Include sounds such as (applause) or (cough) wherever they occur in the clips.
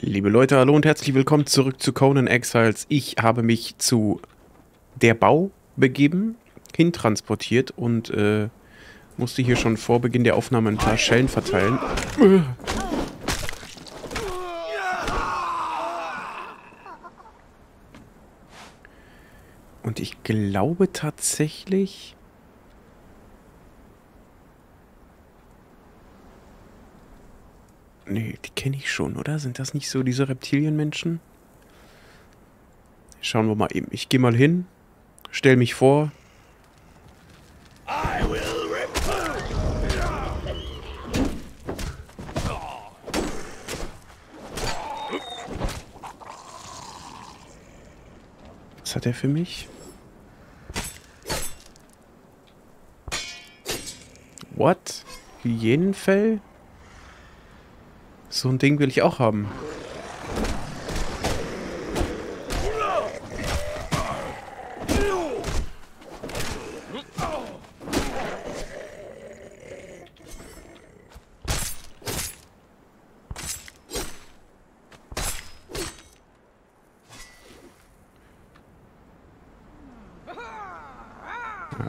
Liebe Leute, hallo und herzlich willkommen zurück zu Conan Exiles. Ich habe mich zu der Bau begeben, hintransportiert und äh, musste hier schon vor Beginn der Aufnahme ein paar Schellen verteilen. Und ich glaube tatsächlich... Nee, die kenne ich schon, oder? Sind das nicht so diese Reptilienmenschen? Schauen wir mal eben. Ich gehe mal hin, stell mich vor. Was hat er für mich? What? Hyänenfell? So ein Ding will ich auch haben.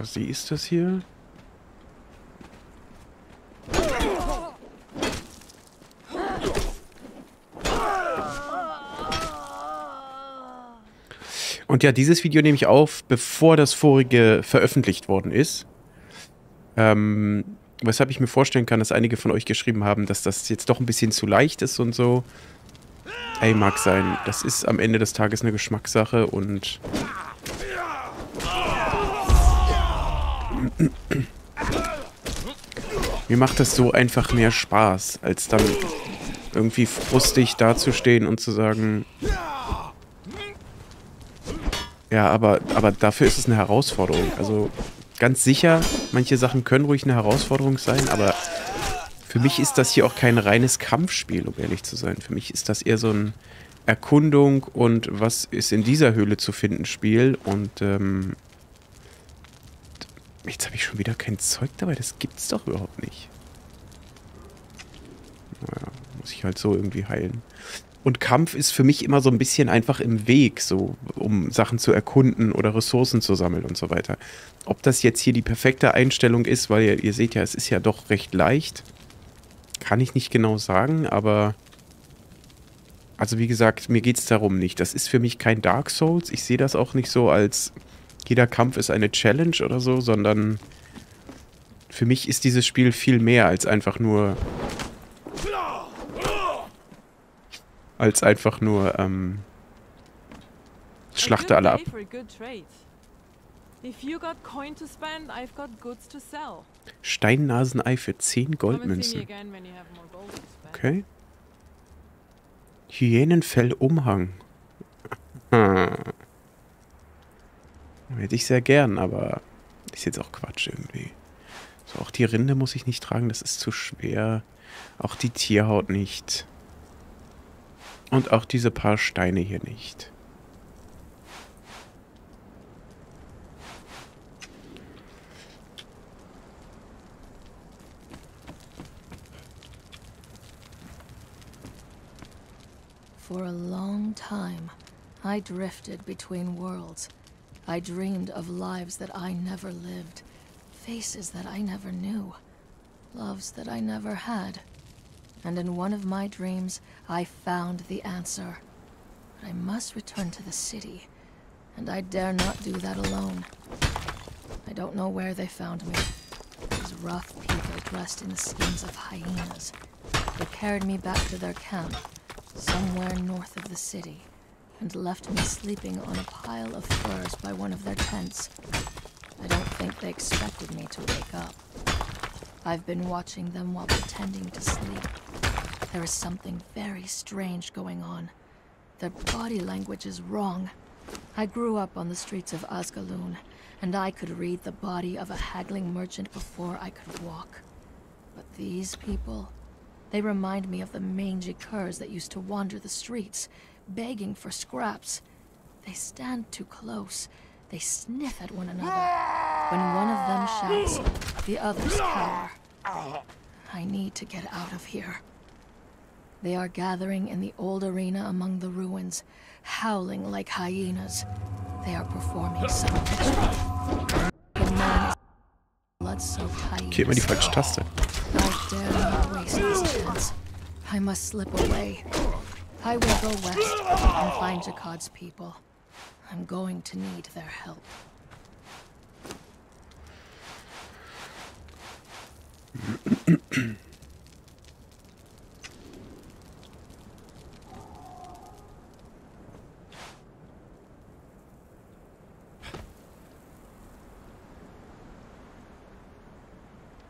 Sie ist das hier. Ja, dieses Video nehme ich auf, bevor das vorige veröffentlicht worden ist. Ähm, weshalb ich mir vorstellen kann, dass einige von euch geschrieben haben, dass das jetzt doch ein bisschen zu leicht ist und so. Ey, mag sein. Das ist am Ende des Tages eine Geschmackssache und... Mir macht das so einfach mehr Spaß, als dann irgendwie frustig dazustehen und zu sagen... Ja, aber, aber dafür ist es eine Herausforderung. Also ganz sicher, manche Sachen können ruhig eine Herausforderung sein, aber für mich ist das hier auch kein reines Kampfspiel, um ehrlich zu sein. Für mich ist das eher so ein Erkundung und was ist in dieser Höhle zu finden Spiel. Und ähm, jetzt habe ich schon wieder kein Zeug dabei. Das gibt's doch überhaupt nicht. Naja, muss ich halt so irgendwie heilen. Und Kampf ist für mich immer so ein bisschen einfach im Weg, so um Sachen zu erkunden oder Ressourcen zu sammeln und so weiter. Ob das jetzt hier die perfekte Einstellung ist, weil ihr, ihr seht ja, es ist ja doch recht leicht, kann ich nicht genau sagen, aber also wie gesagt, mir geht es darum nicht. Das ist für mich kein Dark Souls. Ich sehe das auch nicht so als jeder Kampf ist eine Challenge oder so, sondern für mich ist dieses Spiel viel mehr als einfach nur als einfach nur ähm, Schlachte alle ab. Steinnasenei für 10 Goldmünzen. Okay. Hyänenfell-Umhang. Hm. (laughs) Hätte ich sehr gern, aber ist jetzt auch Quatsch irgendwie. So, auch die Rinde muss ich nicht tragen, das ist zu schwer. Auch die Tierhaut nicht. Und auch diese paar Steine hier nicht. For a long time, I drifted between worlds. I dreamed of lives that I never lived, faces that I never knew, loves that I never had. And in one of my dreams, I found the answer. But I must return to the city, and I dare not do that alone. I don't know where they found me. These rough people dressed in the skins of hyenas. They carried me back to their camp, somewhere north of the city, and left me sleeping on a pile of furs by one of their tents. I don't think they expected me to wake up. I've been watching them while pretending to sleep. There is something very strange going on. Their body language is wrong. I grew up on the streets of Asgaloon, and I could read the body of a haggling merchant before I could walk. But these people, they remind me of the mangy curs that used to wander the streets, begging for scraps. They stand too close. They sniff at one another. When one of them shouts, the others cower. I need to get out of here. They are gathering in the old arena among the ruins, howling like hyenas. They are performing some ritual. The man is blood-soaked Okay, immer die hyenas. falsche Taste. I dare not waste this chance. I must slip away. I will go west and find Jakad's people. I'm going to need their help. (clears throat)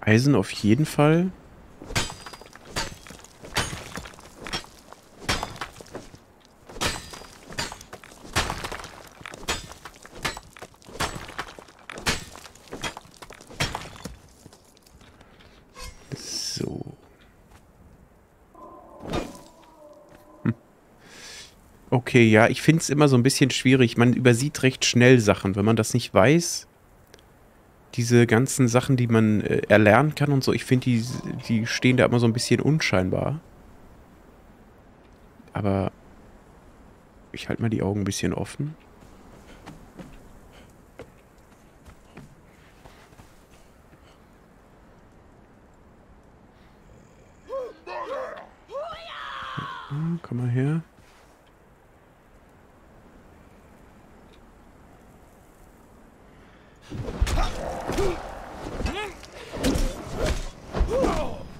Eisen auf jeden Fall. So. Hm. Okay, ja, ich finde es immer so ein bisschen schwierig. Man übersieht recht schnell Sachen, wenn man das nicht weiß diese ganzen Sachen, die man äh, erlernen kann und so, ich finde, die, die stehen da immer so ein bisschen unscheinbar. Aber ich halte mal die Augen ein bisschen offen. Hm, Komm mal her.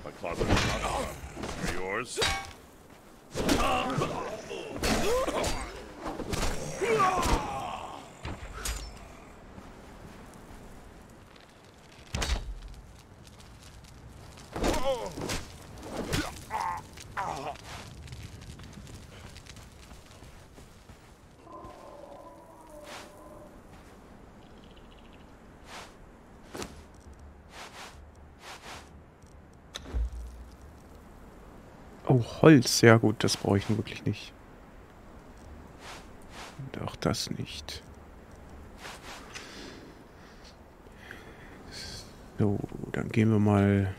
My closet is not open. Are yours? Oh, Holz. Ja gut, das brauche ich nun wirklich nicht. Und auch das nicht. So, dann gehen wir mal...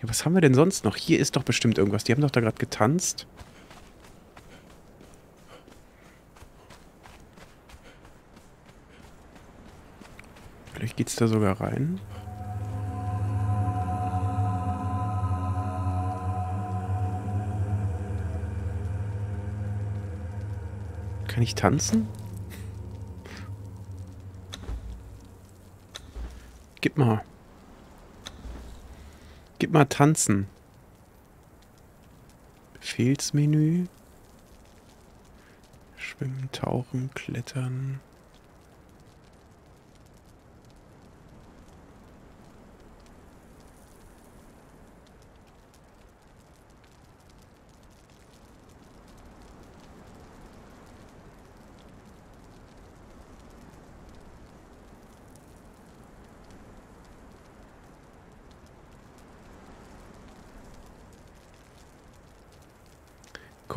Ja, was haben wir denn sonst noch? Hier ist doch bestimmt irgendwas. Die haben doch da gerade getanzt. Vielleicht geht's da sogar rein. Kann ich tanzen? Gib mal. Gib mal tanzen. Befehlsmenü. Schwimmen, tauchen, klettern.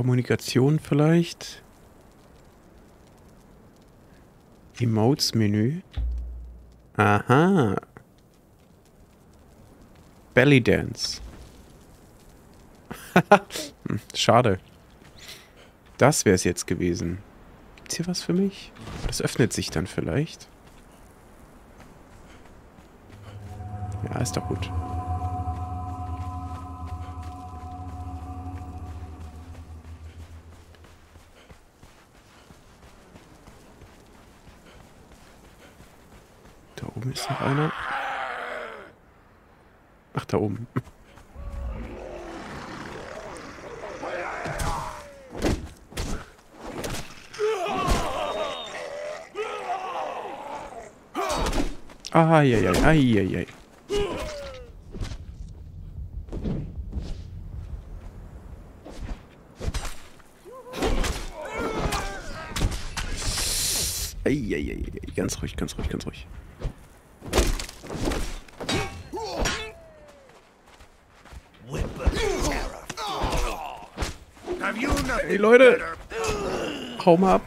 Kommunikation vielleicht. Emotes-Menü. Aha. Belly Dance. (laughs) Schade. Das wäre es jetzt gewesen. Gibt's hier was für mich? Das öffnet sich dann vielleicht. Ja, ist doch gut. Ist noch einer. Ach, da oben. Eieiei, eieiei. Eieiei, ganz ruhig, ganz ruhig, ganz ruhig. Have you nothing Ey Leute, hau mal ab.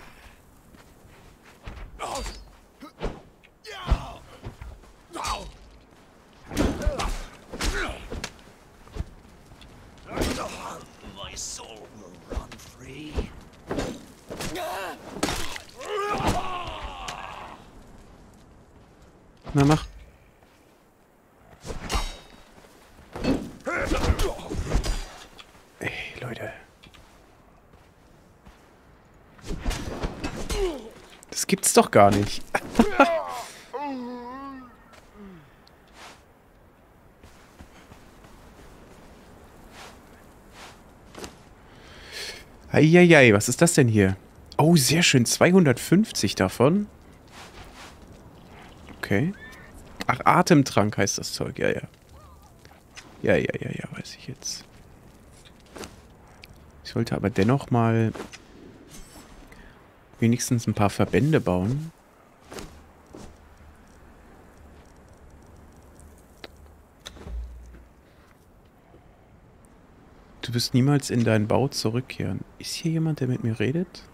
will run free. Na, mach. Ey, Leute. Das gibt's doch gar nicht. Eieiei, was ist das denn hier? Oh, sehr schön. 250 davon. Okay. Ach, Atemtrank heißt das Zeug. Ja, ja. Ja, ja, ja, ja, weiß ich jetzt. Ich sollte aber dennoch mal wenigstens ein paar Verbände bauen. Du wirst niemals in deinen Bau zurückkehren. Ist hier jemand, der mit mir redet?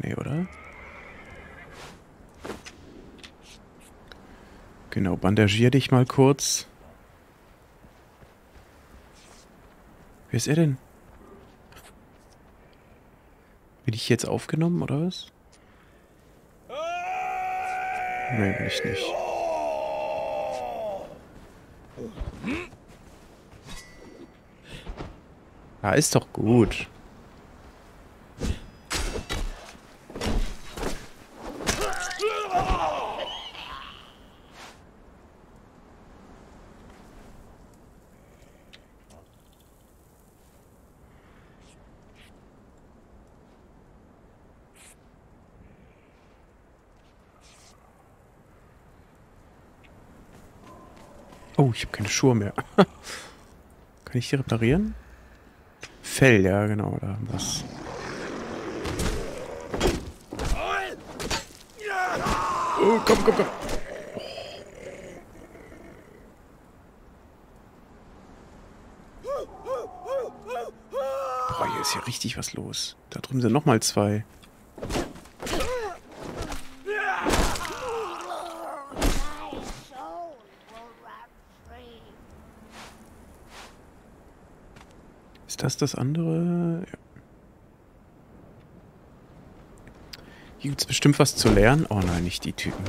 Nee, oder? Genau, bandagier dich mal kurz. Wer ist er denn? Bin ich jetzt aufgenommen, oder was? Nee, bin ich nicht. Ja, ist doch gut. Oh, ich habe keine Schuhe mehr. (laughs) Kann ich die reparieren? Fell, ja, genau, da haben wir's. Oh, komm, komm, komm. Boah, hier ist hier richtig was los. Da drüben sind nochmal zwei. Ist das andere? Ja. Hier gibt's bestimmt was zu lernen. Oh nein, nicht die Typen.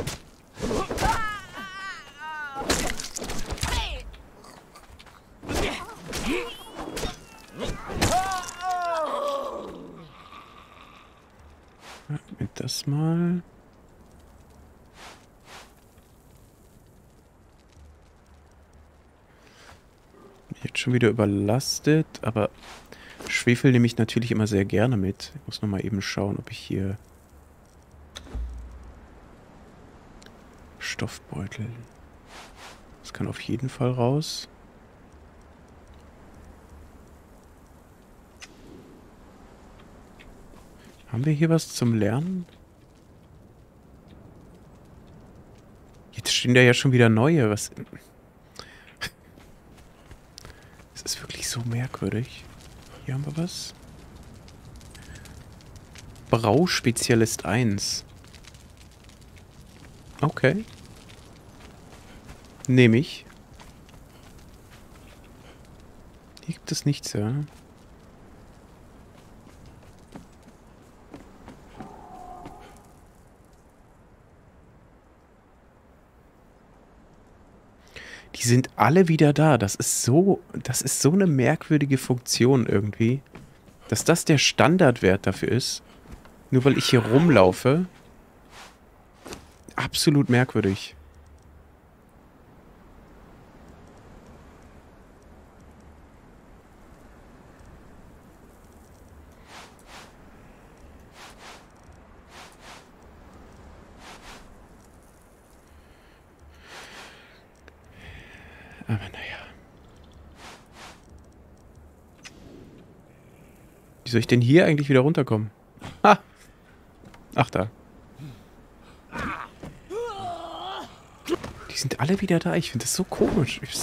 Ja, Mit das mal. Jetzt schon wieder überlastet, aber Schwefel nehme ich natürlich immer sehr gerne mit. Ich muss nochmal eben schauen, ob ich hier... Stoffbeutel. Das kann auf jeden Fall raus. Haben wir hier was zum Lernen? Jetzt stehen da ja schon wieder neue. Was... Es ist wirklich so merkwürdig. Hier haben wir was. Brauspezialist 1. Okay. Nehme ich. Hier gibt es nichts, ja. Die sind alle wieder da. Das ist so, das ist so eine merkwürdige Funktion irgendwie. Dass das der Standardwert dafür ist. Nur weil ich hier rumlaufe. Absolut merkwürdig. Soll ich denn hier eigentlich wieder runterkommen? Ha! Ach da. Die sind alle wieder da. Ich finde das so komisch. Ich-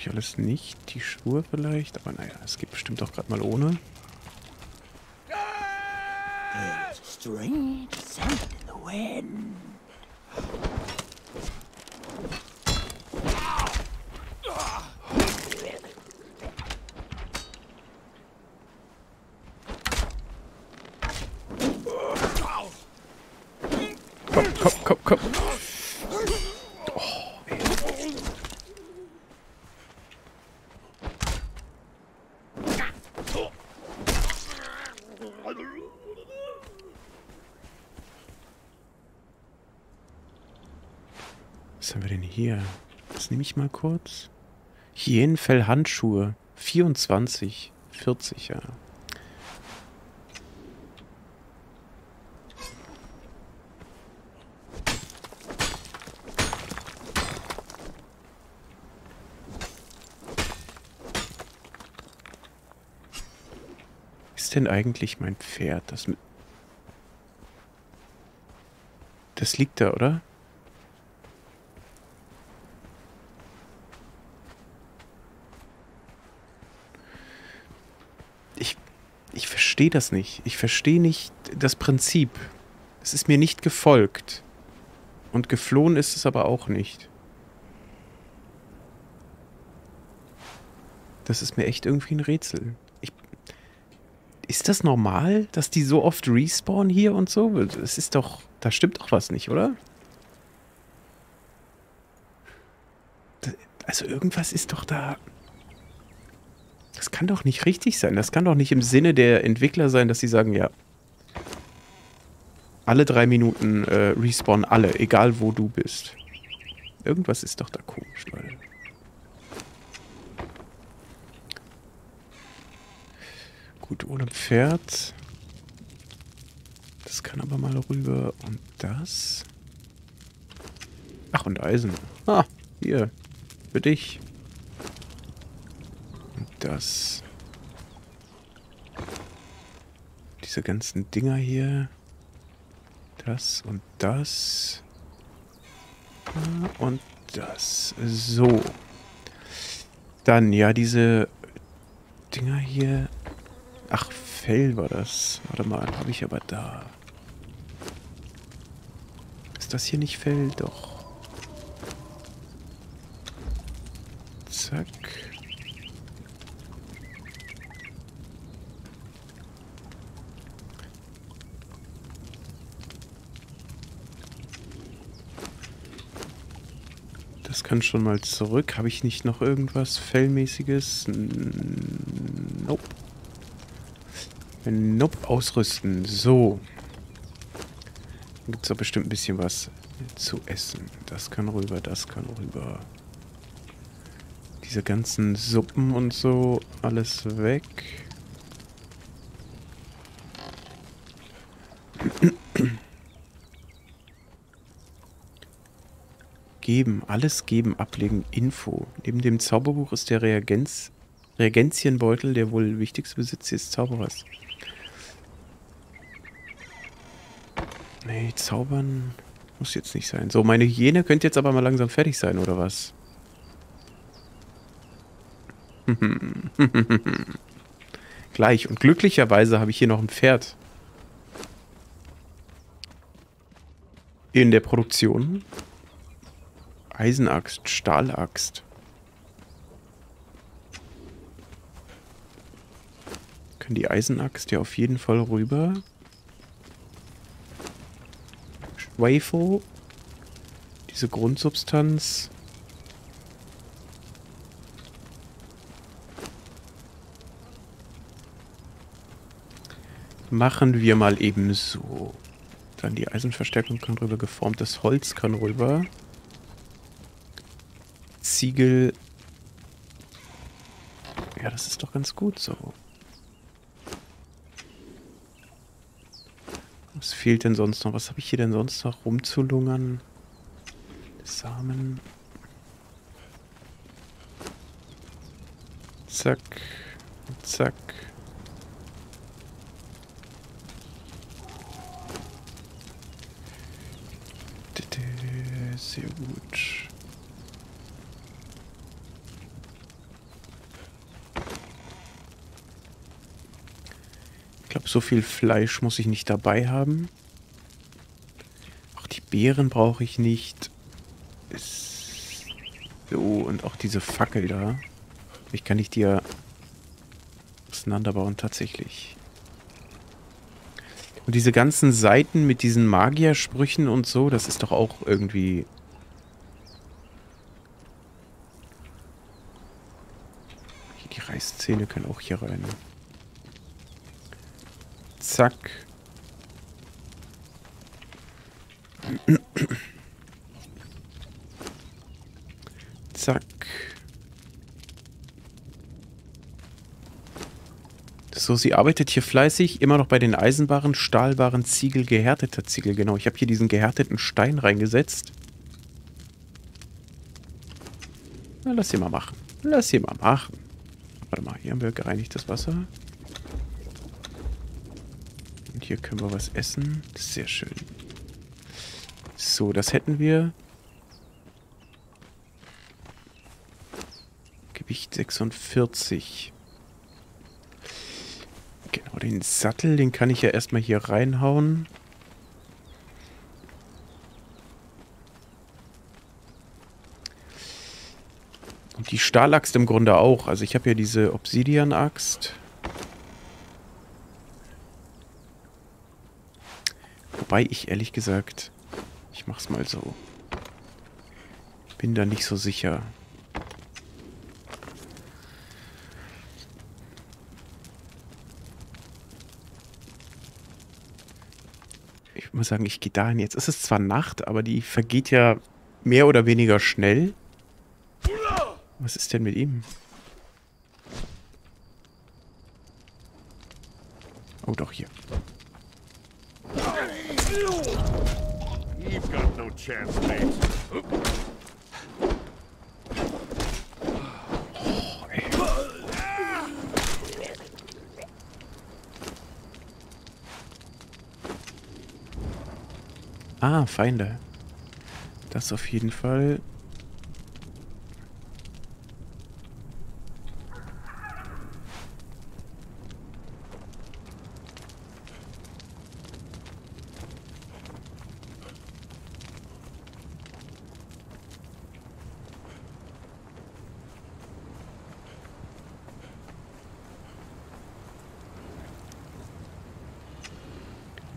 Ich alles nicht. Die Schuhe vielleicht. Aber naja, es geht bestimmt auch gerade mal ohne. Strange in the wind. Komm, komm, komm, komm. Was haben wir denn hier? Das nehme ich mal kurz. Hyänenfell Handschuhe. 24. 40, ja. Ist denn eigentlich mein Pferd? Das, das liegt da, oder? Ich, ich verstehe das nicht. Ich verstehe nicht das Prinzip. Es ist mir nicht gefolgt. Und geflohen ist es aber auch nicht. Das ist mir echt irgendwie ein Rätsel. Ich, ist das normal, dass die so oft respawnen hier und so? Es ist doch, da stimmt doch was nicht, oder? Also irgendwas ist doch da. Das kann doch nicht richtig sein. Das kann doch nicht im Sinne der Entwickler sein, dass sie sagen, ja, alle drei Minuten äh, respawnen alle, egal wo du bist. Irgendwas ist doch da komisch, Leute. Gut, ohne Pferd. Das kann aber mal rüber. Und das. Ach, und Eisen. Ah, hier. Für dich. Das. Diese ganzen Dinger hier. Das und das. Und das. So. Dann, ja, diese Dinger hier. Ach, Fell war das. Warte mal, habe ich aber da. Ist das hier nicht Fell? Doch. Zack. Das kann schon mal zurück. Habe ich nicht noch irgendwas Fellmäßiges? Nope. Nope, ausrüsten. So. Dann gibt es doch bestimmt ein bisschen was zu essen. Das kann rüber, das kann rüber. Diese ganzen Suppen und so, alles weg. Geben, alles geben, ablegen, Info. Neben dem Zauberbuch ist der Reagenz, Reagentienbeutel der wohl wichtigste Besitz des Zauberers. Nee, zaubern muss jetzt nicht sein. So, meine Hyäne könnte jetzt aber mal langsam fertig sein, oder was? (laughs) Gleich. Und glücklicherweise habe ich hier noch ein Pferd. In der Produktion. Eisenaxt, Stahlaxt. Können die Eisenaxt ja auf jeden Fall rüber. Schwefel. Diese Grundsubstanz. Machen wir mal eben so. Dann die Eisenverstärkung kann rüber, geformtes Holz kann rüber. Ziegel. Ja, das ist doch ganz gut so. Was fehlt denn sonst noch? Was habe ich hier denn sonst noch rumzulungern? Samen. Zack. Zack. Sehr gut. Ich glaube, so viel Fleisch muss ich nicht dabei haben. Auch die Beeren brauche ich nicht. So, und auch diese Fackel da. Ich kann nicht dir auseinanderbauen, tatsächlich. Und diese ganzen Seiten mit diesen Magiersprüchen und so, das ist doch auch irgendwie... Die Reißzähne können auch hier rein. Zack. Zack. So, sie arbeitet hier fleißig, immer noch bei den Eisenbaren, Stahlbaren, Ziegel, gehärteter Ziegel. Genau, ich habe hier diesen gehärteten Stein reingesetzt. Na, lass sie mal machen. Lass sie mal machen. Warte mal, hier haben wir gereinigtes Wasser. Hier können wir was essen. Sehr schön. So, das hätten wir. Gewicht 46. Genau, den Sattel, den kann ich ja erstmal hier reinhauen. Und die Stahlaxt im Grunde auch. Also ich habe ja diese Obsidian-Axt. Wobei ich ehrlich gesagt, ich mach's mal so. Bin da nicht so sicher. Ich muss sagen, ich gehe dahin. Jetzt ist es zwar Nacht, aber die vergeht ja mehr oder weniger schnell. Was ist denn mit ihm? Oh, doch hier. You've got no chance, mate. Ah, Feinde. Das auf jeden Fall.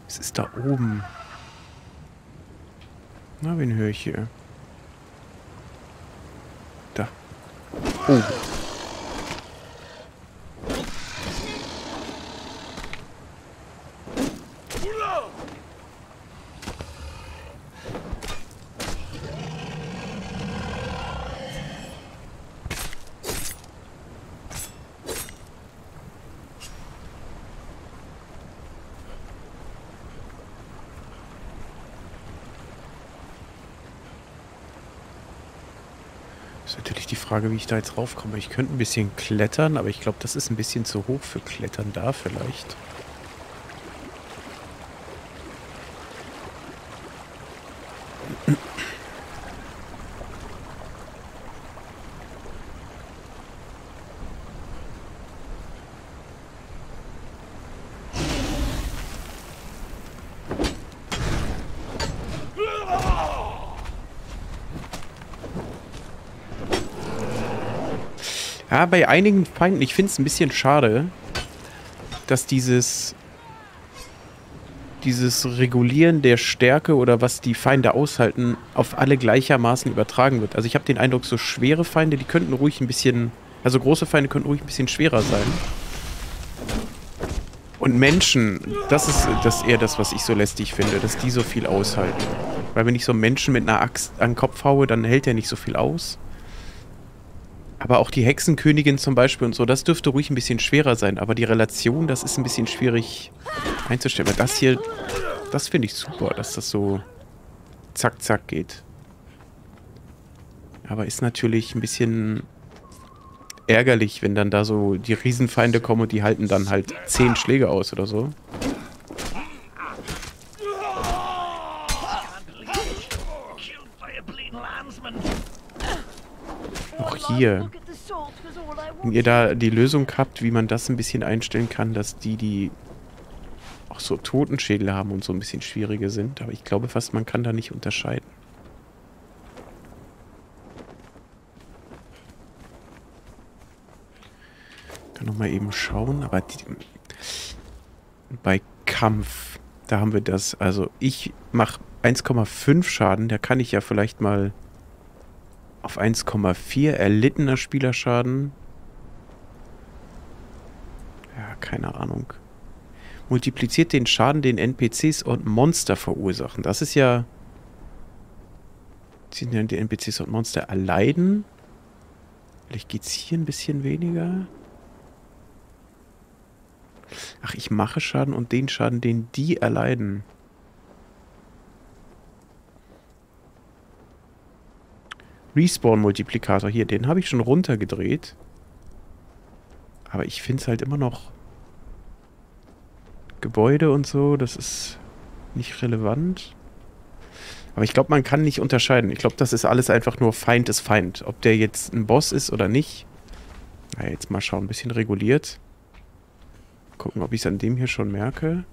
Es ist da oben. Na, wen höre ich hier? Da. Oh. Ist natürlich die Frage, wie ich da jetzt raufkomme. Ich könnte ein bisschen klettern, aber ich glaube, das ist ein bisschen zu hoch für Klettern da vielleicht. Ja, bei einigen Feinden, ich finde es ein bisschen schade, dass dieses dieses Regulieren der Stärke oder was die Feinde aushalten, auf alle gleichermaßen übertragen wird. Also ich habe den Eindruck, so schwere Feinde, die könnten ruhig ein bisschen, also große Feinde könnten ruhig ein bisschen schwerer sein. Und Menschen, das ist das eher das, was ich so lästig finde, dass die so viel aushalten. Weil wenn ich so einen Menschen mit einer Axt an den Kopf haue, dann hält er nicht so viel aus. Aber auch die Hexenkönigin zum Beispiel und so, das dürfte ruhig ein bisschen schwerer sein. Aber die Relation, das ist ein bisschen schwierig einzustellen. Weil das hier, das finde ich super, dass das so zack, zack geht. Aber ist natürlich ein bisschen ärgerlich, wenn dann da so die Riesenfeinde kommen und die halten dann halt zehn Schläge aus oder so. Hier. Wenn ihr da die Lösung habt, wie man das ein bisschen einstellen kann, dass die, die so Totenschädel haben und so ein bisschen schwieriger sind. Aber ich glaube fast, man kann da nicht unterscheiden. Kann noch mal eben schauen. Aber die, bei Kampf, da haben wir das. Also ich mache 1,5 Schaden. Da kann ich ja vielleicht mal auf 1,4 erlittener Spielerschaden. Ja, keine Ahnung. Multipliziert den Schaden, den NPCs und Monster verursachen. Das ist ja... Sind ja die NPCs und Monster erleiden? Vielleicht geht es hier ein bisschen weniger. Ach, ich mache Schaden und den Schaden, den die erleiden. Respawn-Multiplikator hier, den habe ich schon runtergedreht. Aber ich finde es halt immer noch Gebäude und so, das ist nicht relevant. Aber ich glaube, man kann nicht unterscheiden. Ich glaube, das ist alles einfach nur Feind ist Feind. Ob der jetzt ein Boss ist oder nicht. Na, jetzt mal schauen, ein bisschen reguliert. Gucken, ob ich es an dem hier schon merke.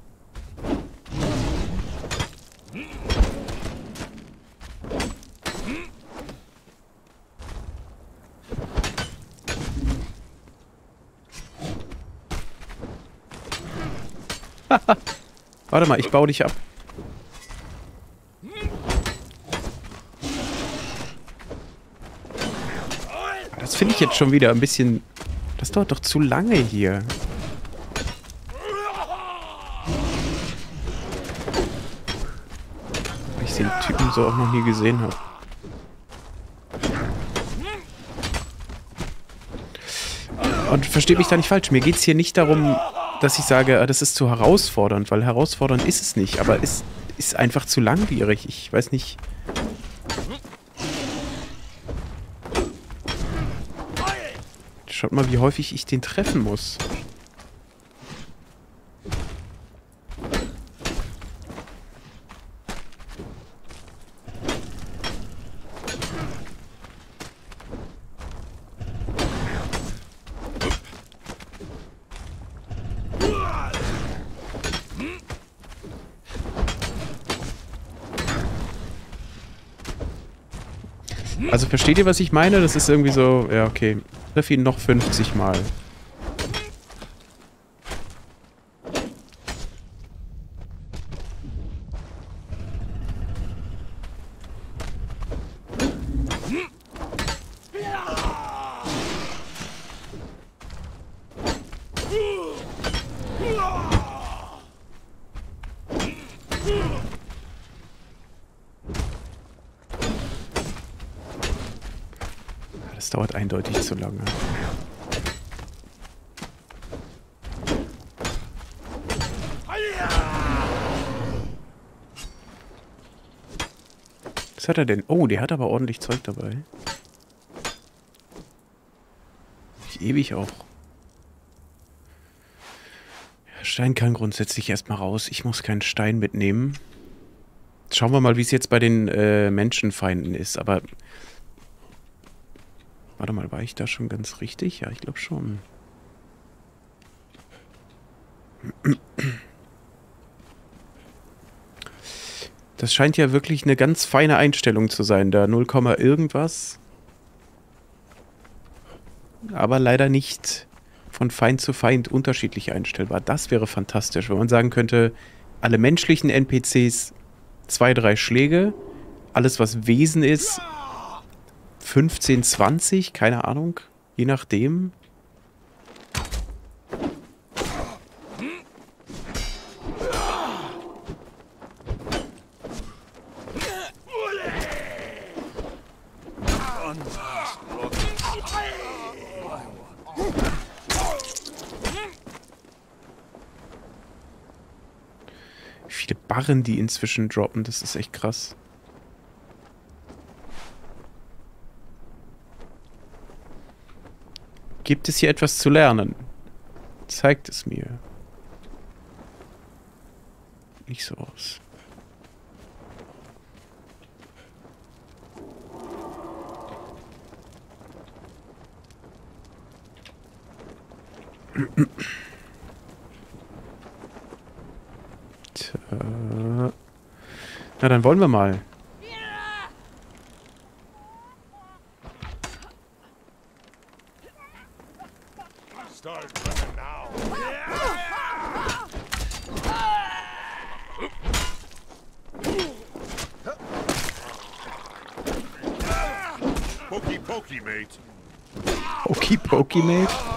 Warte mal, ich baue dich ab. Das finde ich jetzt schon wieder ein bisschen... Das dauert doch zu lange hier. Weil ich den Typen so auch noch nie gesehen habe. Und versteht mich da nicht falsch. Mir geht es hier nicht darum, dass ich sage, ah, das ist zu herausfordernd, weil herausfordernd ist es nicht, aber es ist einfach zu langwierig. Ich weiß nicht. Schaut mal, wie häufig ich den treffen muss. Also versteht ihr, was ich meine? Das ist irgendwie so, ja, okay. Treff ihn noch 50 Mal. Das dauert eindeutig zu lange. Was hat er denn? Oh, der hat aber ordentlich Zeug dabei. Ich ewig auch. Ja, Stein kann grundsätzlich erstmal raus. Ich muss keinen Stein mitnehmen. Schauen wir mal, wie es jetzt bei den äh, Menschenfeinden ist. Aber Warte mal, war ich da schon ganz richtig? Ja, ich glaube schon. Das scheint ja wirklich eine ganz feine Einstellung zu sein, da 0, irgendwas. Aber leider nicht von Feind zu Feind unterschiedlich einstellbar. Das wäre fantastisch, wenn man sagen könnte, alle menschlichen NPCs zwei, drei Schläge, alles was Wesen ist, 15, 20, keine Ahnung. Je nachdem. Barren die inzwischen droppen, das ist echt krass. Gibt es hier etwas zu lernen? Zeigt es mir. Nicht so aus. (clears throat) na, dann wollen wir mal. Pokey pokey, mate. Pokey Pokey Mate.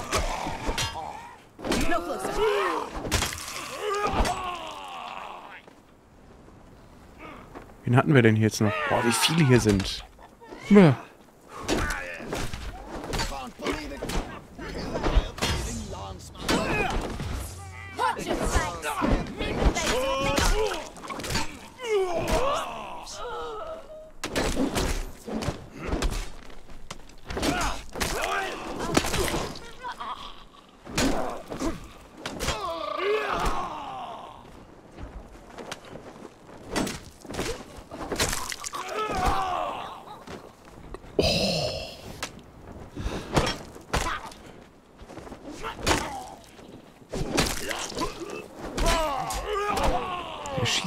Hatten wir denn hier jetzt noch? Boah, wie viele hier sind. Ja.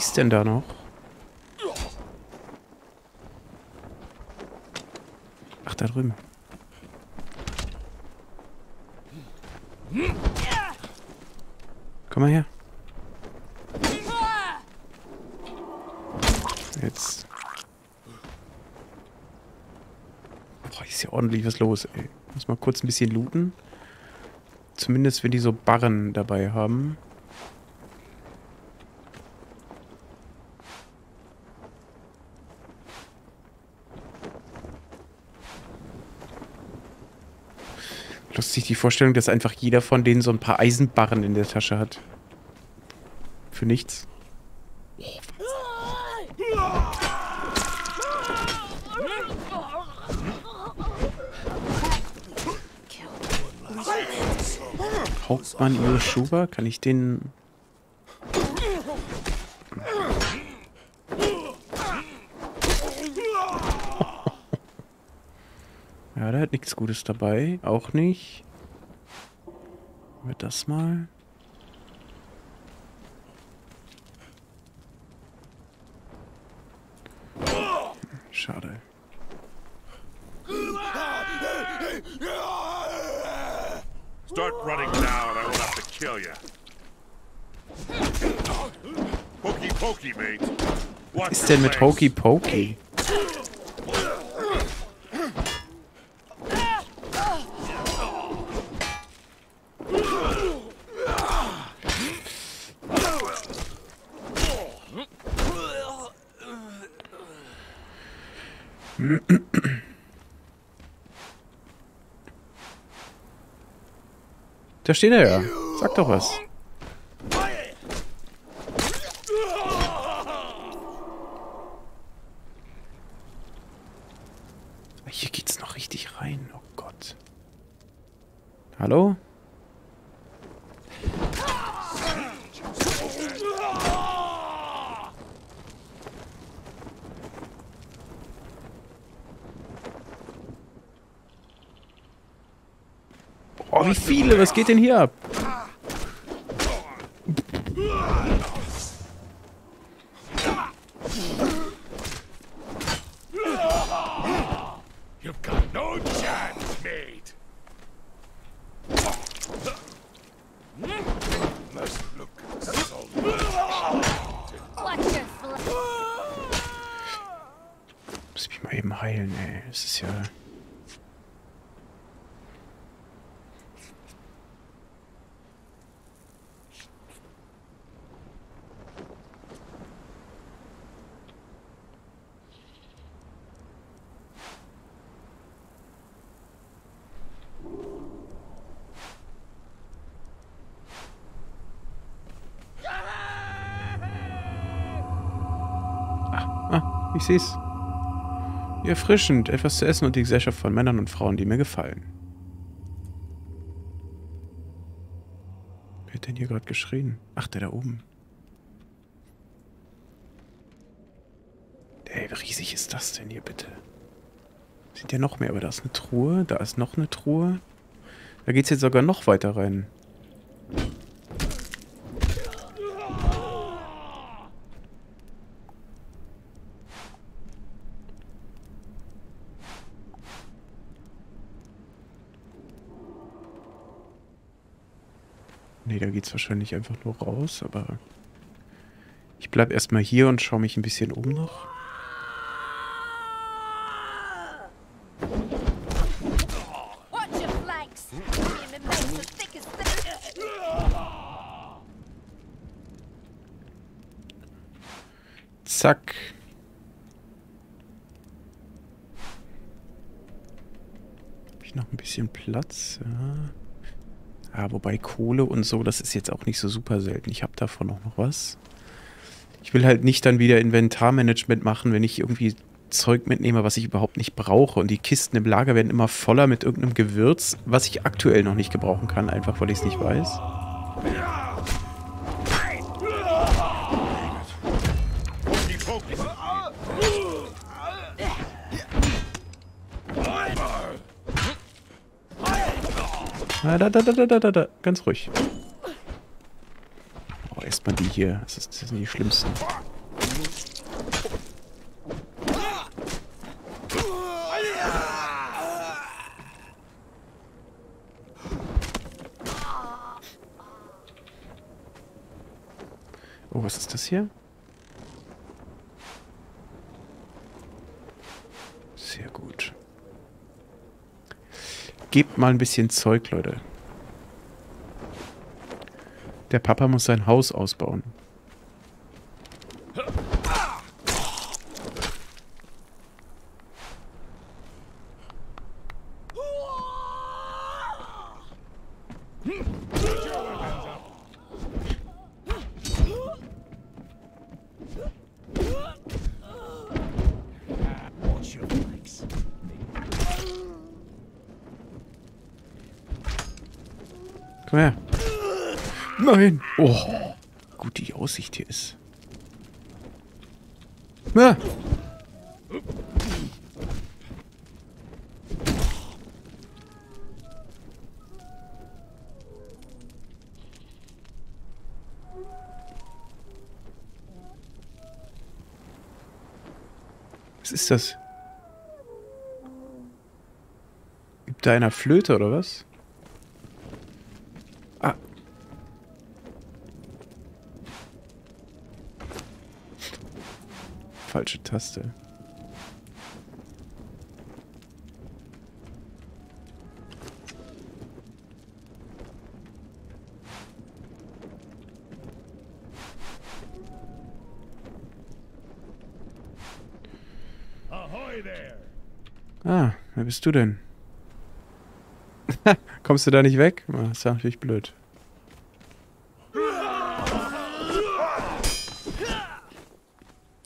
Schießt denn da noch? Ach, da drüben. Komm mal her. Jetzt. Boah, ist ja ordentlich was los, ey. Muss mal kurz ein bisschen looten. Zumindest, wenn die so Barren dabei haben. Lustig die Vorstellung, dass einfach jeder von denen so ein paar Eisenbarren in der Tasche hat. Für nichts. Hauptmann Yoshua, kann ich den... Ja, der hat nichts Gutes dabei. Auch nicht. Wird das mal? Schade. Start running now, and I won't have to kill you. Pokey pokey, mate. Was ist denn mit. Hokey Pokey? Da steht er ja. Sag doch was. Hier geht's noch richtig rein. Oh Gott. Hallo? Oh, wie viele? Was geht denn hier ab? You've got no chance, mate. Must look so Watch your fl- Muss mich mal eben heilen, ey. Das ist ja. Ah, ich seh's. Erfrischend, etwas zu essen und die Gesellschaft von Männern und Frauen, die mir gefallen. Wer hat denn hier gerade geschrien? Ach, der da oben. Ey, wie riesig ist das denn hier bitte? Sind ja noch mehr, aber da ist eine Truhe, da ist noch eine Truhe. Da geht's jetzt sogar noch weiter rein. Nee, da geht's wahrscheinlich einfach nur raus, aber ich bleib erstmal hier und schaue mich ein bisschen um noch. Zack. Hab ich noch ein bisschen Platz? Ja. Ja, wobei Kohle und so, das ist jetzt auch nicht so super selten. Ich habe davon auch noch was. Ich will halt nicht dann wieder Inventarmanagement machen, wenn ich irgendwie Zeug mitnehme, was ich überhaupt nicht brauche. Und die Kisten im Lager werden immer voller mit irgendeinem Gewürz, was ich aktuell noch nicht gebrauchen kann, einfach weil ich es nicht weiß. Pokey, Da, da, da, da, da, da, da. Ganz ruhig. Oh, erstmal die hier. Das, ist, das sind die schlimmsten. Oh, was ist das hier? Sehr gut. Gebt mal ein bisschen Zeug, Leute. Der Papa muss sein Haus ausbauen. Komm her. Nein. Oh. Gut, die Aussicht hier ist. Ah. Was ist das? Gibt da einer Flöte oder was? Falsche Taste. Ah, wer bist du denn? (laughs) Kommst du da nicht weg? Ah, ist ja natürlich blöd.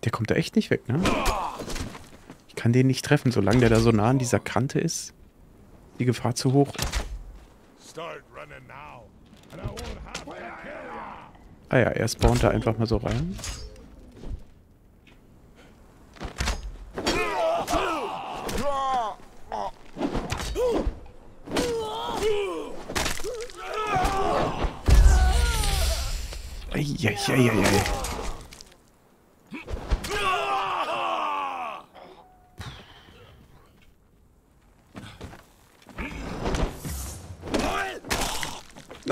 Der kommt da echt nicht weg, ne? Ich kann den nicht treffen, solange der da so nah an dieser Kante ist. Die Gefahr zu hoch. Ah ja, er spawnt da einfach mal so rein. Eieieiei.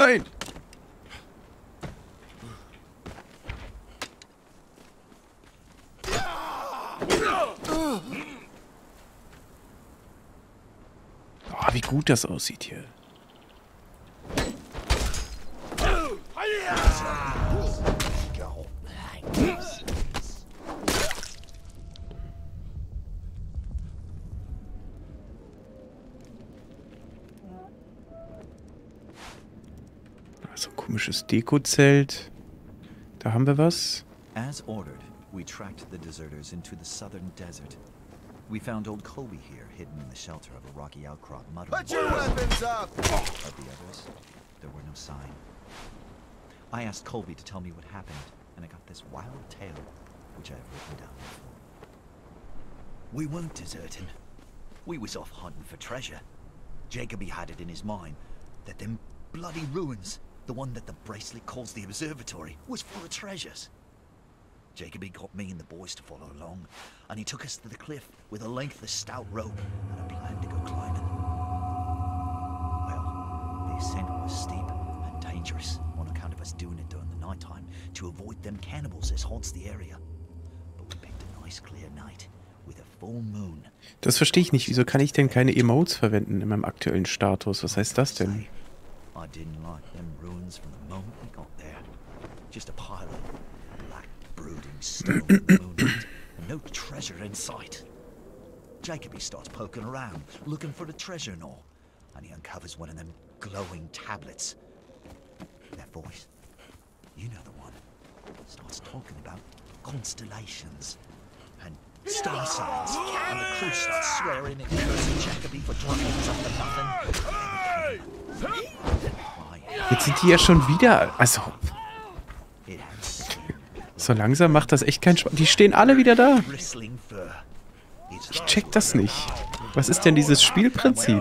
Nein! Oh, wie gut das aussieht hier. Dekozelt. Da haben wir was. As ordered, we tracked the deserters into the southern desert. We found old Colby here, hidden in the shelter of a rocky outcrop muttering. Put your weapons up! Of the others, there were no sign. I asked Colby to tell me what happened, and I got this wild tale, which I have written down before. We weren't deserting. We was off hunting for treasure. Jacoby had it in his mind that them bloody ruins, the one that the bracelet calls the observatory, was full of treasures. Jacoby got me and the boys to follow along, and he took us to the cliff with a length of stout rope and a plan to go climbing. Well, the ascent was steep and dangerous on account of us doing it during the night time to avoid them cannibals as haunts the area. But we picked a nice clear night with a full moon. Das verstehe ich nicht. Wieso kann ich denn keine Emotes verwenden in meinem aktuellen Status? Was heißt das denn? I didn't like them ruins from the moment we got there. Just a pile of black brooding stone no treasure in sight. Jacoby starts poking around, looking for the treasure and all, and he uncovers one of them glowing tablets. That voice, you know the one, starts talking about constellations and star signs, and the crew starts swearing and cursing Jacoby for drumming something nothing. Hey! Jetzt sind die ja schon wieder. Also, so langsam macht das echt keinen Spaß. Die stehen alle wieder da. Ich check das nicht. Was ist denn dieses Spielprinzip?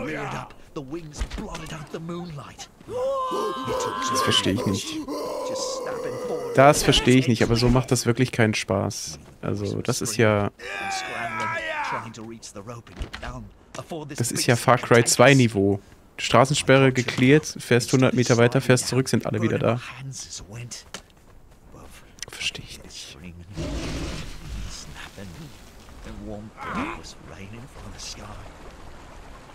Das verstehe ich nicht. Das verstehe ich nicht, aber so macht das wirklich keinen Spaß. Also, das ist ja. Das ist ja Far Cry snake 2 attacks. Niveau. Straßensperre geklärt, fährst 100 Meter weiter, fährst zurück, sind alle wieder da. Verstehe ich nicht.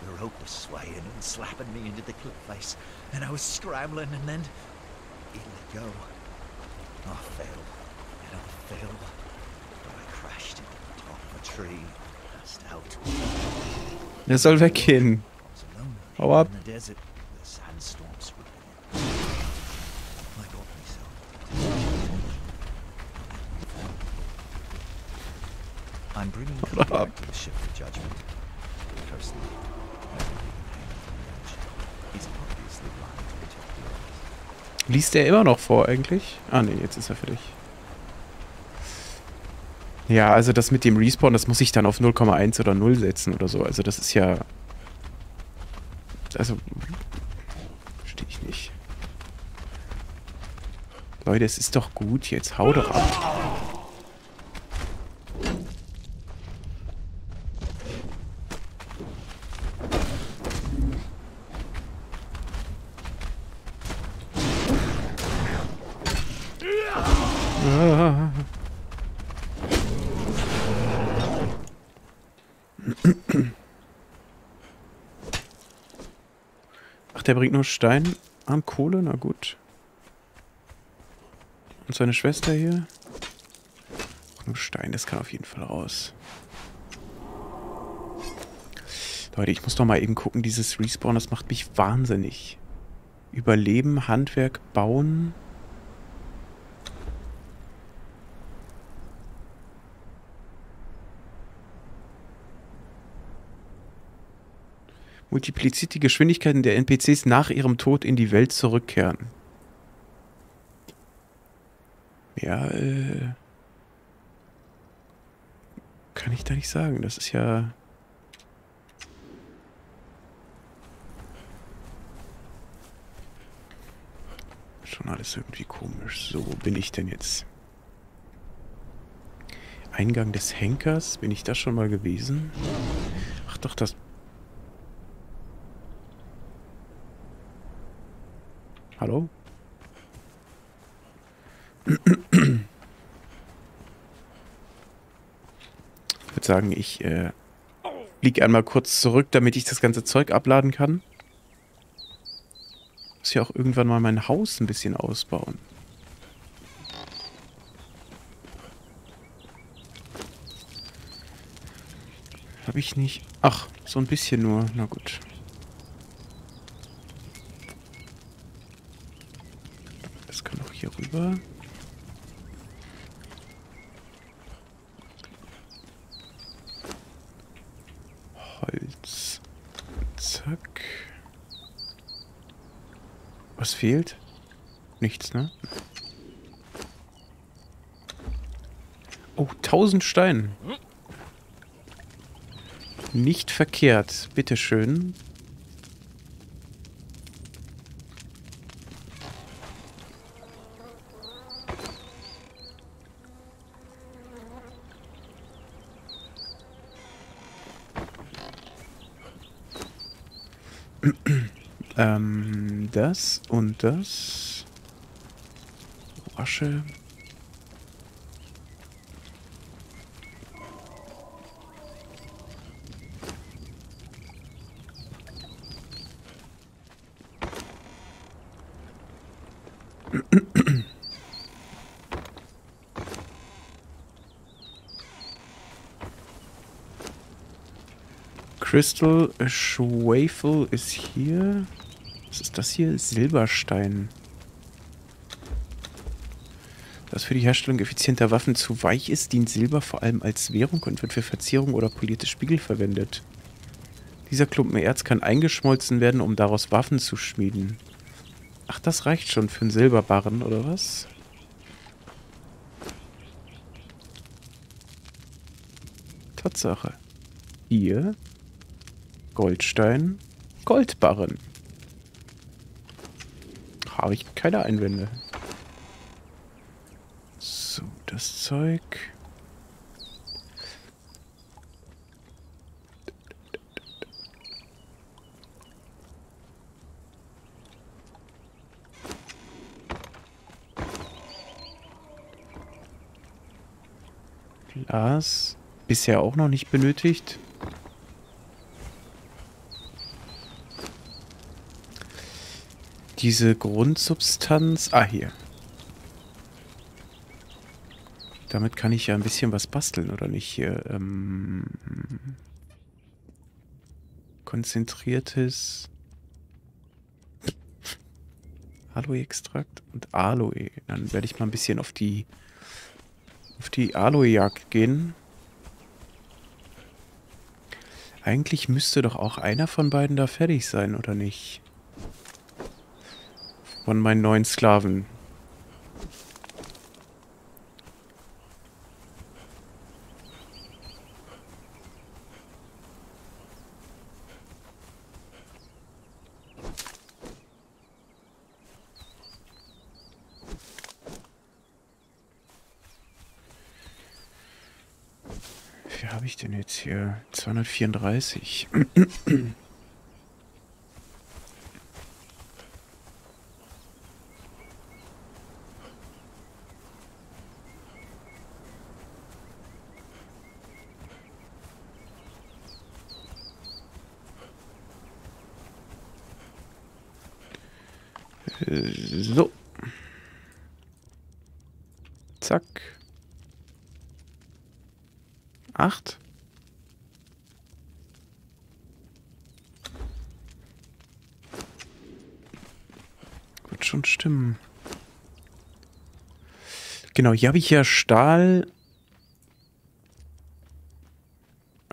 The rope was swaying and slapping me into the cliff face, and I was scrambling, and then it let go. I fell, and I fell, but I crashed into the top of a tree, passed out. Er soll weggehen. Hau ab. I'm bringing you back to the ship for judgment. Edge. He's obviously lying to protect the. Liest er immer noch vor eigentlich? Ah ne, jetzt ist er fertig. Ja, also das mit dem Respawn, das muss ich dann auf 0,1 oder 0 setzen oder so. Also das ist ja... Also... Verstehe ich nicht. Leute, es ist doch gut jetzt. Hau doch ab. Ah. Ach, der bringt nur Stein an Kohle? Na gut. Und seine Schwester hier? Ach, nur Stein, das kann auf jeden Fall raus. Leute, ich muss doch mal eben gucken, dieses Respawn, das macht mich wahnsinnig. Überleben, Handwerk, Bauen. Multipliziert die Geschwindigkeiten der NPCs nach ihrem Tod in die Welt zurückkehren. Ja, äh. Kann ich da nicht sagen. Das ist ja. Schon alles irgendwie komisch. So, wo bin ich denn jetzt? Eingang des Henkers? Bin ich da schon mal gewesen? Ach doch, das Hallo? Ich würde sagen, ich äh, fliege einmal kurz zurück, damit ich das ganze Zeug abladen kann. Muss ja auch irgendwann mal mein Haus ein bisschen ausbauen. Habe ich nicht. Ach, so ein bisschen nur. Na gut. Das kann auch hier rüber. Holz. Zack. Was fehlt? Nichts, ne? Oh, 1000 Steine. Nicht verkehrt. Bitteschön. Ähm, das und das. Frosche. Crystal Schwefel ist hier. Was ist das hier? Silberstein. Das für die Herstellung effizienter Waffen zu weich ist, dient Silber vor allem als Währung und wird für Verzierung oder polierte Spiegel verwendet. Dieser Klumpen Erz kann eingeschmolzen werden, um daraus Waffen zu schmieden. Ach, das reicht schon für einen Silberbarren, oder was? Tatsache. Hier. Goldstein. Goldbarren. Habe ich keine Einwände. So, das Zeug. Glas. Bisher auch noch nicht benötigt. Diese Grundsubstanz... Ah, hier. Damit kann ich ja ein bisschen was basteln, oder nicht? Hier, ähm... Konzentriertes... Aloe-Extrakt und Aloe. Dann werde ich mal ein bisschen auf die auf die Aloe-Jagd gehen. Eigentlich müsste doch auch einer von beiden da fertig sein, oder nicht? Von meinen neuen Sklaven. Wie habe ich denn jetzt hier? 234. So. Zack. Acht. Wird schon stimmen. Genau, hier habe ich ja Stahl...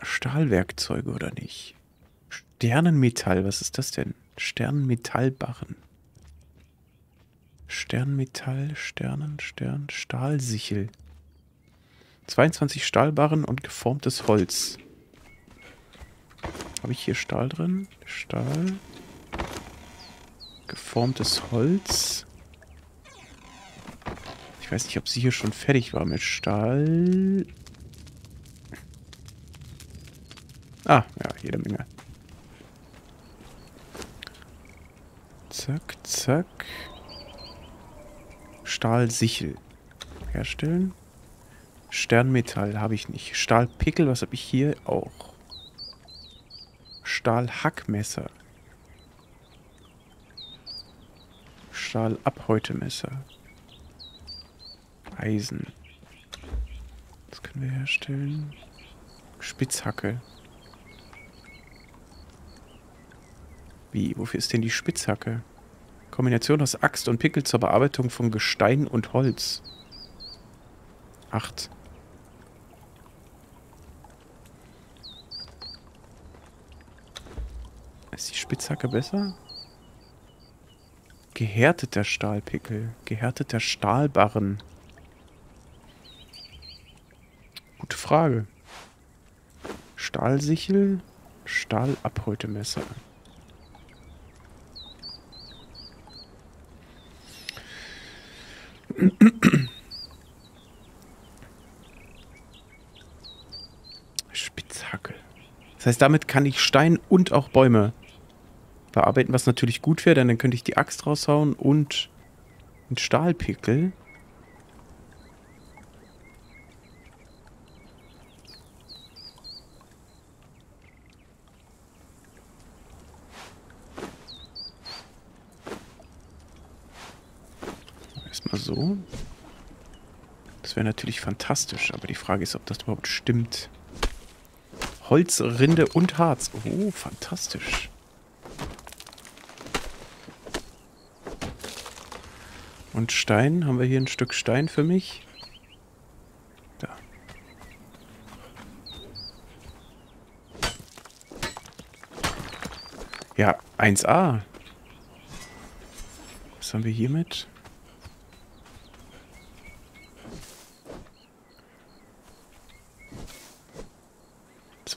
Stahlwerkzeuge, oder nicht? Sternenmetall, was ist das denn? Sternenmetallbarren. Sternmetall, Sternen, Stern, Stahlsichel. 22 Stahlbarren und geformtes Holz. Habe ich hier Stahl drin? Stahl. Geformtes Holz. Ich weiß nicht, ob sie hier schon fertig war mit Stahl. Ah, ja, jede Menge. Zack, zack. Stahlsichel herstellen. Sternmetall habe ich nicht. Stahlpickel, was habe ich hier? Auch. Stahlhackmesser. Stahlabhäutemesser. Eisen. Das können wir herstellen. Spitzhacke. Wie? Wofür ist denn die Spitzhacke? Kombination aus Axt und Pickel zur Bearbeitung von Gestein und Holz. Acht. Ist die Spitzhacke besser? Gehärteter Stahlpickel. Gehärteter Stahlbarren. Gute Frage. Stahlsichel. Stahlabhäutemesser. Spitzhacke. Das heißt, damit kann ich Stein und auch Bäume bearbeiten, was natürlich gut wäre, denn dann könnte ich die Axt raushauen und einen Stahlpickel. einfach so. Das wäre natürlich fantastisch, aber die Frage ist, ob das überhaupt stimmt. Holz, Rinde und Harz. Oh, fantastisch. Und Stein. Haben wir hier ein Stück Stein für mich? Da. Ja, 1a. Was haben wir hiermit?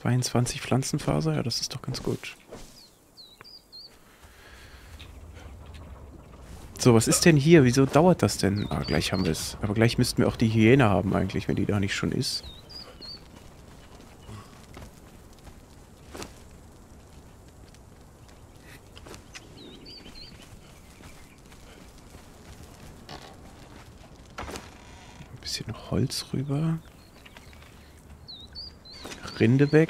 Zweiundzwanzig Pflanzenfaser, ja, das ist doch ganz gut. So, was ist denn hier? Wieso dauert das denn? Ah, gleich haben wir es. Aber gleich müssten wir auch die Hyäne haben eigentlich, wenn die da nicht schon ist. Ein bisschen Holz rüber. Rinde weg.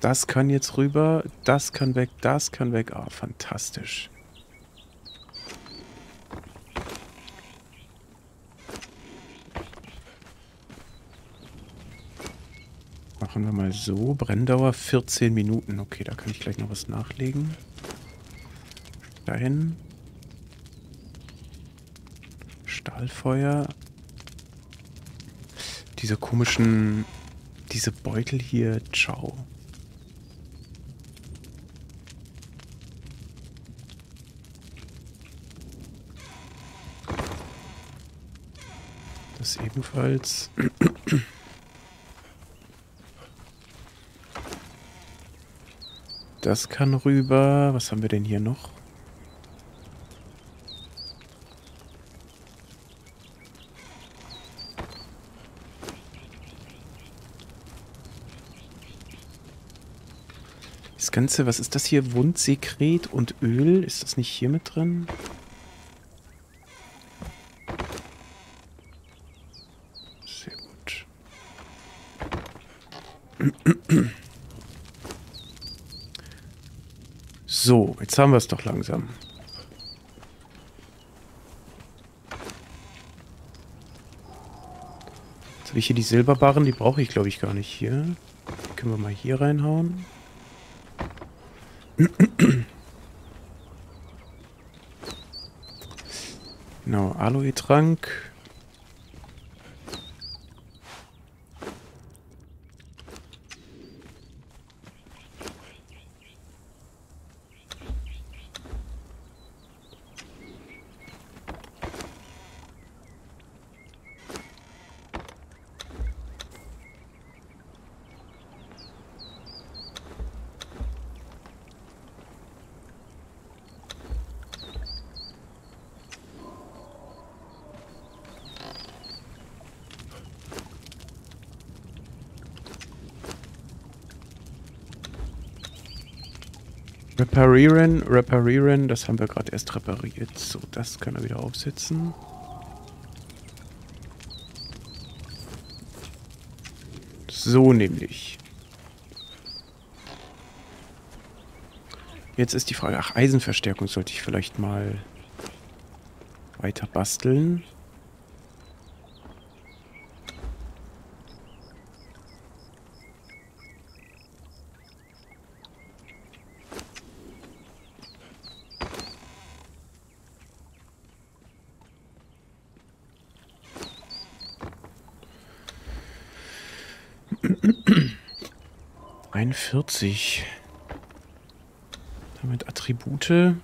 Das kann jetzt rüber. Das kann weg. Das kann weg. Ah, fantastisch. Machen wir mal so. Brenndauer 14 Minuten. Okay, da kann ich gleich noch was nachlegen. Dahin. Stahlfeuer. Diese komischen... Diese Beutel hier. Ciao. Das ebenfalls. Das kann rüber. Was haben wir denn hier noch? Ganze, was ist das hier? Wundsekret und Öl. Ist das nicht hier mit drin? Sehr gut. So, jetzt haben wir es doch langsam. Jetzt habe ich hier die Silberbarren, die brauche ich glaube ich gar nicht hier. Die können wir mal hier reinhauen. (clears throat) Genau, Aloe-Trank. Reparieren, reparieren, das haben wir gerade erst repariert. So, das kann er wieder aufsetzen. So nämlich. Jetzt ist die Frage, ach, Eisenverstärkung sollte ich vielleicht mal weiter basteln. Einundvierzig. Damit Attribute.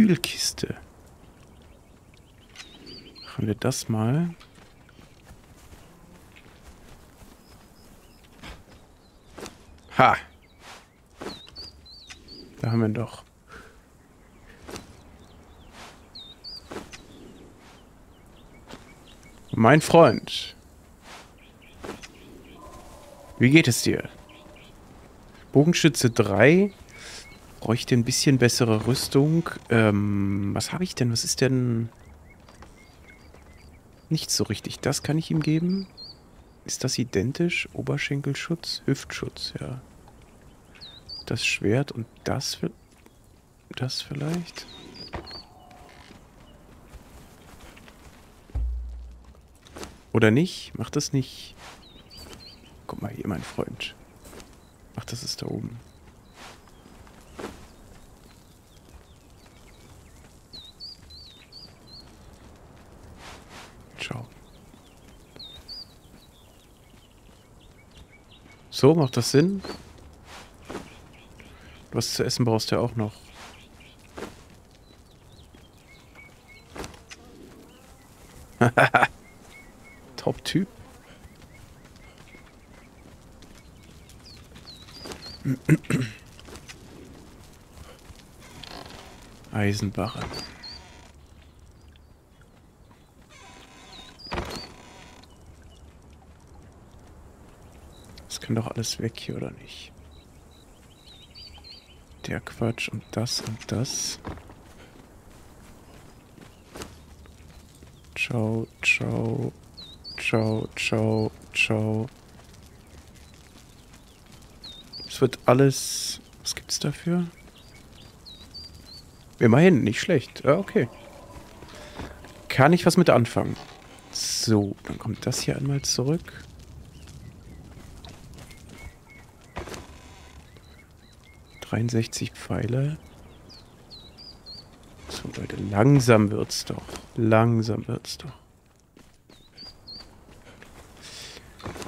Kühlkiste. Machen wir das mal. Ha! Da haben wir doch. Mein Freund. Wie geht es dir? Bogenschütze 3. Bräuchte ein bisschen bessere Rüstung. Ähm, was habe ich denn? Was ist denn... Nicht so richtig. Das kann ich ihm geben. Ist das identisch? Oberschenkelschutz, Hüftschutz, ja. Das Schwert und das... Das vielleicht? Oder nicht? Macht das nicht. Guck mal hier, mein Freund. Ach, das ist da oben. Ciao. So, macht das Sinn? Was zu essen brauchst du ja auch noch. (laughs) Top-Typ. (coughs) Eisenbarren. Das kann doch alles weg hier, oder nicht? Der Quatsch und das und das. Ciao, ciao, ciao, ciao, ciao. Es wird alles... Was gibt's dafür? Immerhin, nicht schlecht. Ja, okay. Kann ich was mit anfangen. So, dann kommt das hier einmal zurück. Dreiundsechzig Pfeile. So, Leute, langsam wird's doch. Langsam wird's doch.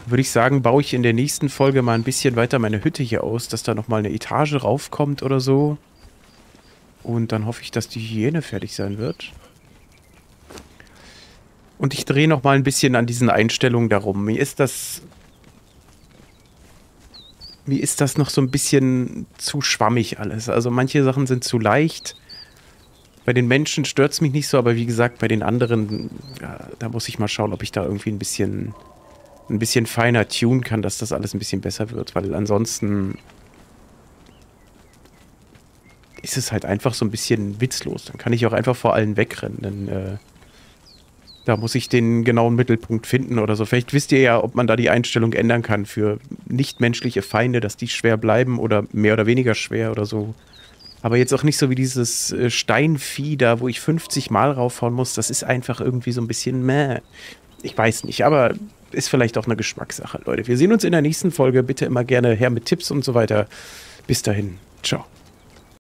Würde ich sagen, baue ich in der nächsten Folge mal ein bisschen weiter meine Hütte hier aus, dass da nochmal eine Etage raufkommt oder so. Und dann hoffe ich, dass die Hyäne fertig sein wird. Und ich drehe noch mal ein bisschen an diesen Einstellungen darum. Mir ist das... Mir ist das noch so ein bisschen zu schwammig alles. Also manche Sachen sind zu leicht. Bei den Menschen stört es mich nicht so, aber wie gesagt, bei den anderen, ja, da muss ich mal schauen, ob ich da irgendwie ein bisschen, ein bisschen feiner tunen kann, dass das alles ein bisschen besser wird. Weil ansonsten ist es halt einfach so ein bisschen witzlos. Dann kann ich auch einfach vor allen wegrennen. Dann, äh, da muss ich den genauen Mittelpunkt finden oder so. Vielleicht wisst ihr ja, ob man da die Einstellung ändern kann für nichtmenschliche Feinde, dass die schwer bleiben oder mehr oder weniger schwer oder so. Aber jetzt auch nicht so wie dieses äh, Steinvieh da, wo ich 50 Mal raufhauen muss. Das ist einfach irgendwie so ein bisschen meh. Ich weiß nicht, aber ist vielleicht auch eine Geschmackssache, Leute. Wir sehen uns in der nächsten Folge. Bitte immer gerne her mit Tipps und so weiter. Bis dahin. Ciao.